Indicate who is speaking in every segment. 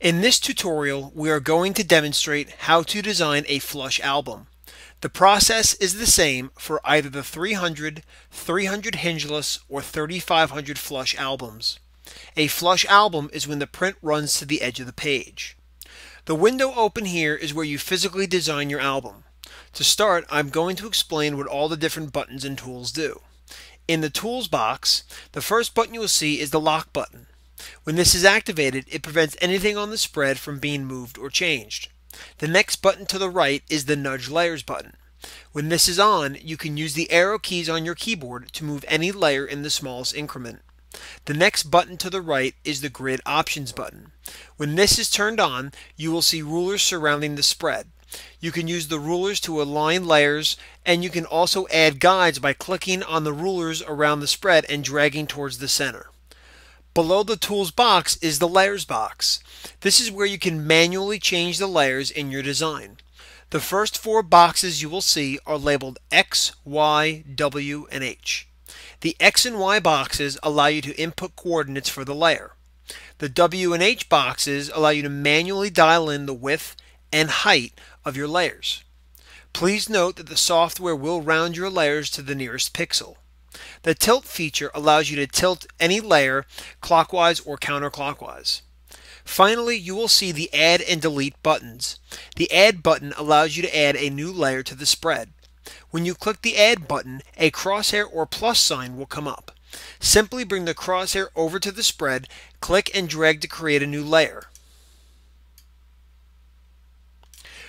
Speaker 1: In this tutorial, we are going to demonstrate how to design a flush album. The process is the same for either the 300, 300 hingeless, or 3500 flush albums. A flush album is when the print runs to the edge of the page. The window open here is where you physically design your album. To start, I'm going to explain what all the different buttons and tools do. In the Tools box, the first button you will see is the Lock button. When this is activated, it prevents anything on the spread from being moved or changed. The next button to the right is the Nudge Layers button. When this is on, you can use the arrow keys on your keyboard to move any layer in the smallest increment. The next button to the right is the Grid Options button. When this is turned on, you will see rulers surrounding the spread. You can use the rulers to align layers and you can also add guides by clicking on the rulers around the spread and dragging towards the center. Below the Tools box is the Layers box. This is where you can manually change the layers in your design. The first four boxes you will see are labeled X, Y, W, and H. The X and Y boxes allow you to input coordinates for the layer. The W and H boxes allow you to manually dial in the width and height of your layers. Please note that the software will round your layers to the nearest pixel. The tilt feature allows you to tilt any layer clockwise or counterclockwise. Finally, you will see the Add and Delete buttons. The Add button allows you to add a new layer to the spread. When you click the Add button, a crosshair or plus sign will come up. Simply bring the crosshair over to the spread, click and drag to create a new layer.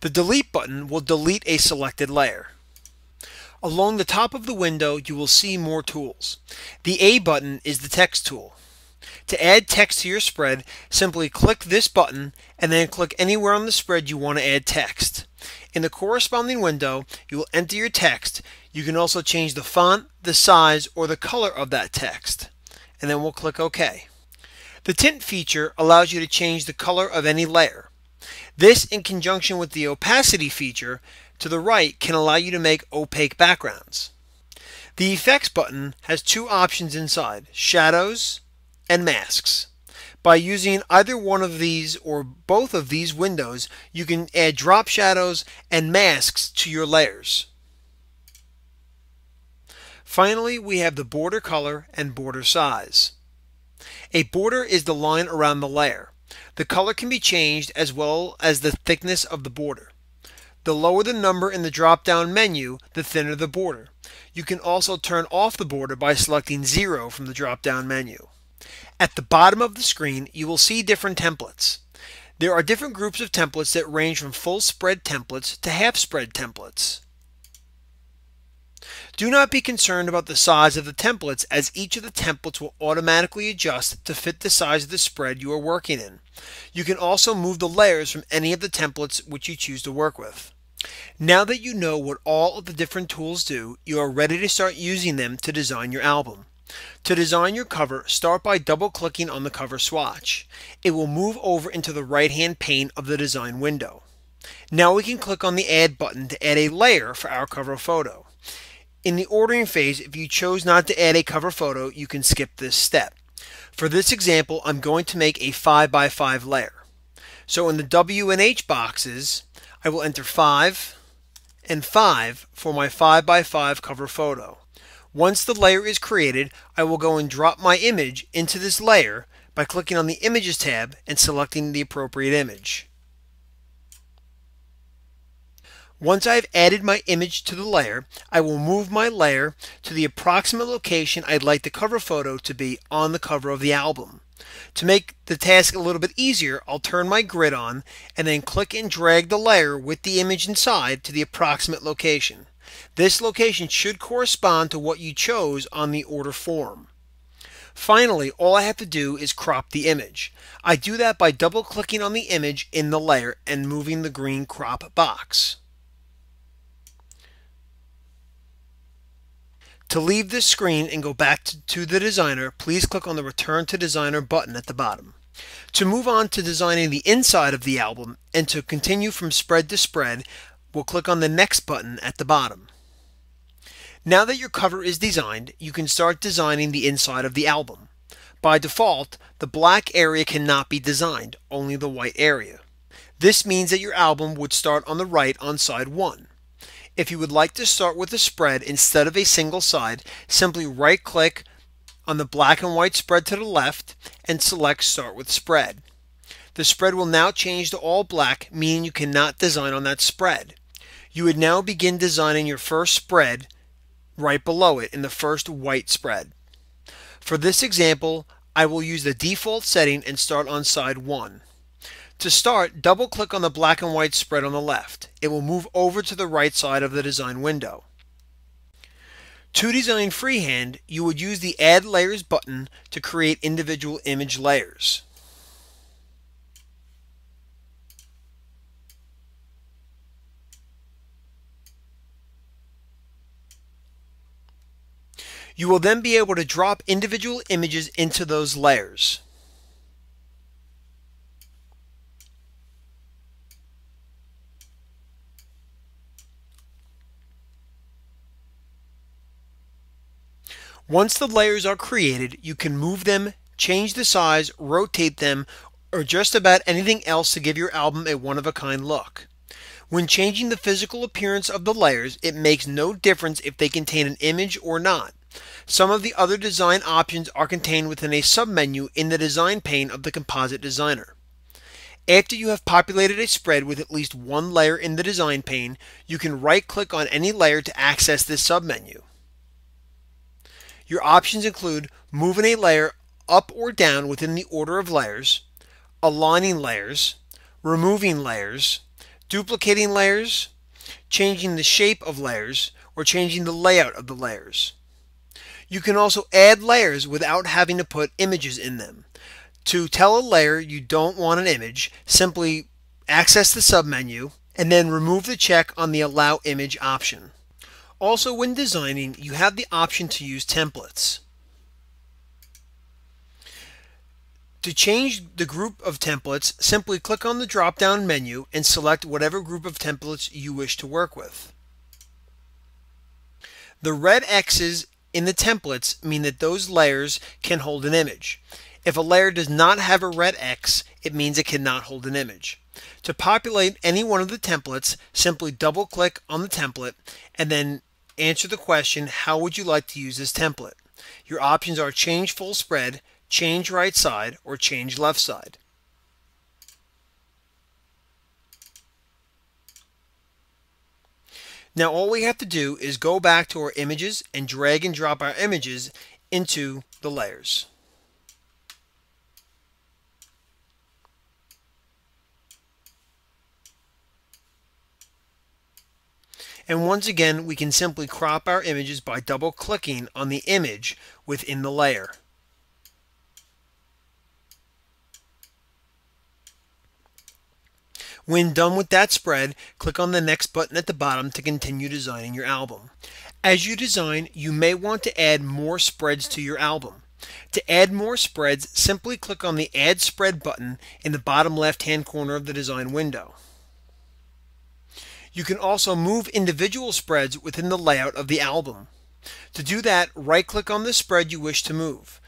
Speaker 1: The Delete button will delete a selected layer. Along the top of the window, you will see more tools. The A button is the text tool. To add text to your spread, simply click this button and then click anywhere on the spread you want to add text. In the corresponding window, you will enter your text. You can also change the font, the size, or the color of that text. And then we'll click OK. The tint feature allows you to change the color of any layer. This, in conjunction with the opacity feature, to the right can allow you to make opaque backgrounds. The Effects button has two options inside, Shadows and Masks. By using either one of these or both of these windows, you can add drop shadows and masks to your layers. Finally, we have the border color and border size. A border is the line around the layer. The color can be changed as well as the thickness of the border. The lower the number in the drop-down menu, the thinner the border. You can also turn off the border by selecting 0 from the drop-down menu. At the bottom of the screen, you will see different templates. There are different groups of templates that range from full spread templates to half spread templates. Do not be concerned about the size of the templates as each of the templates will automatically adjust to fit the size of the spread you are working in. You can also move the layers from any of the templates which you choose to work with. Now that you know what all of the different tools do, you are ready to start using them to design your album. To design your cover, start by double clicking on the cover swatch. It will move over into the right hand pane of the design window. Now we can click on the add button to add a layer for our cover photo. In the ordering phase, if you chose not to add a cover photo, you can skip this step. For this example, I'm going to make a 5x5 layer. So in the W and H boxes, I will enter 5 and 5 for my 5x5 cover photo. Once the layer is created, I will go and drop my image into this layer by clicking on the Images tab and selecting the appropriate image. Once I've added my image to the layer, I will move my layer to the approximate location I'd like the cover photo to be on the cover of the album. To make the task a little bit easier, I'll turn my grid on and then click and drag the layer with the image inside to the approximate location. This location should correspond to what you chose on the order form. Finally, all I have to do is crop the image. I do that by double clicking on the image in the layer and moving the green crop box. To leave this screen and go back to, the designer, please click on the Return to Designer button at the bottom. To move on to designing the inside of the album and to continue from spread to spread, we'll click on the Next button at the bottom. Now that your cover is designed, you can start designing the inside of the album. By default, the black area cannot be designed, only the white area. This means that your album would start on the right on side 1. If you would like to start with a spread instead of a single side, simply right click on the black and white spread to the left and select Start with Spread. The spread will now change to all black, meaning you cannot design on that spread. You would now begin designing your first spread right below it in the first white spread. For this example, I will use the default setting and start on side 1. To start, double click on the black and white spread on the left. It will move over to the right side of the design window. To design freehand, you would use the Add Layers button to create individual image layers. You will then be able to drop individual images into those layers. Once the layers are created, you can move them, change the size, rotate them, or just about anything else to give your album a one-of-a-kind look. When changing the physical appearance of the layers, it makes no difference if they contain an image or not. Some of the other design options are contained within a submenu in the design pane of the Composite Designer. After you have populated a spread with at least one layer in the design pane, you can right-click on any layer to access this submenu. Your options include moving a layer up or down within the order of layers, aligning layers, removing layers, duplicating layers, changing the shape of layers, or changing the layout of the layers. You can also add layers without having to put images in them. To tell a layer you don't want an image, simply access the submenu and then remove the check on the Allow Image option. Also, when designing, you have the option to use templates. To change the group of templates, simply click on the drop-down menu and select whatever group of templates you wish to work with. The red X's in the templates mean that those layers can hold an image. If a layer does not have a red X, it means it cannot hold an image. To populate any one of the templates, simply double click on the template and then answer the question, how would you like to use this template? Your options are change full spread, change right side, or change left side. Now all we have to do is go back to our images and drag and drop our images into the layers. And once again, we can simply crop our images by double clicking on the image within the layer. When done with that spread, click on the next button at the bottom to continue designing your album. As you design, you may want to add more spreads to your album. To add more spreads, simply click on the Add Spread button in the bottom left-hand corner of the design window. You can also move individual spreads within the layout of the album. To do that, right-click on the spread you wish to move.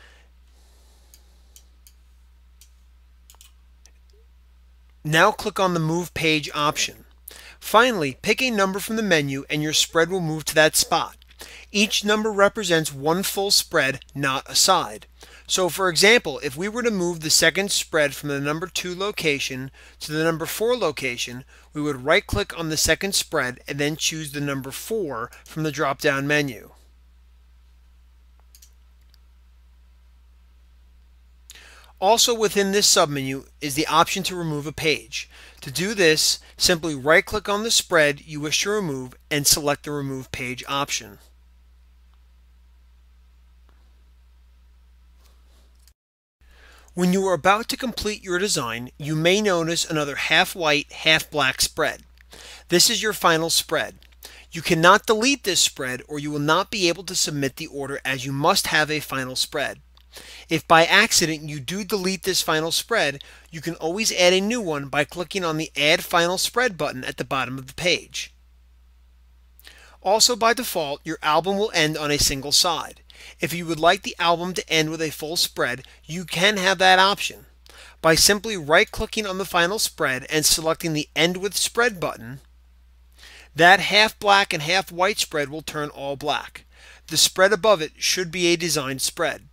Speaker 1: Now click on the Move Page option. Finally, pick a number from the menu and your spread will move to that spot. Each number represents one full spread, not a side. So for example, if we were to move the second spread from the number 2 location to the number 4 location, we would right click on the second spread and then choose the number 4 from the drop down menu. Also within this submenu is the option to remove a page. To do this, simply right click on the spread you wish to remove and select the remove page option. When you are about to complete your design, you may notice another half white, half black spread. This is your final spread. You cannot delete this spread or you will not be able to submit the order as you must have a final spread. If by accident you do delete this final spread, you can always add a new one by clicking on the Add Final Spread button at the bottom of the page. Also by default, your album will end on a single side. If you would like the album to end with a full spread, you can have that option. By simply right-clicking on the final spread and selecting the End with Spread button, that half black and half white spread will turn all black. The spread above it should be a designed spread.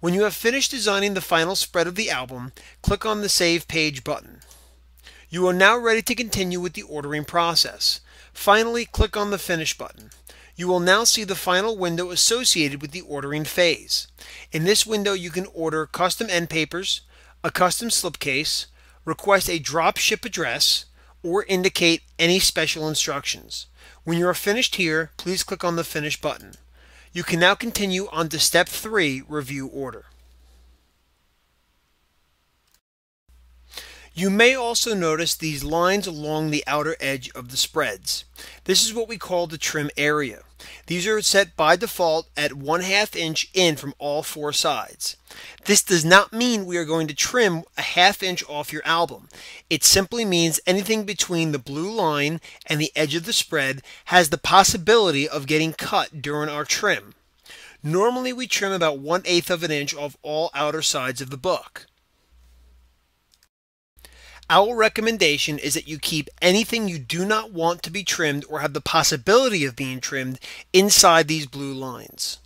Speaker 1: When you have finished designing the final spread of the album, click on the Save Page button. You are now ready to continue with the ordering process. Finally, click on the Finish button. You will now see the final window associated with the ordering phase. In this window, you can order custom end papers, a custom slipcase, request a drop ship address, or indicate any special instructions. When you are finished here, please click on the Finish button. You can now continue on to Step 3, Review Order. You may also notice these lines along the outer edge of the spreads. This is what we call the trim area. These are set by default at 1 half inch in from all four sides. This does not mean we are going to trim a half inch off your album. It simply means anything between the blue line and the edge of the spread has the possibility of getting cut during our trim. Normally we trim about 1 8th of an inch off all outer sides of the book. Our recommendation is that you keep anything you do not want to be trimmed or have the possibility of being trimmed inside these blue lines.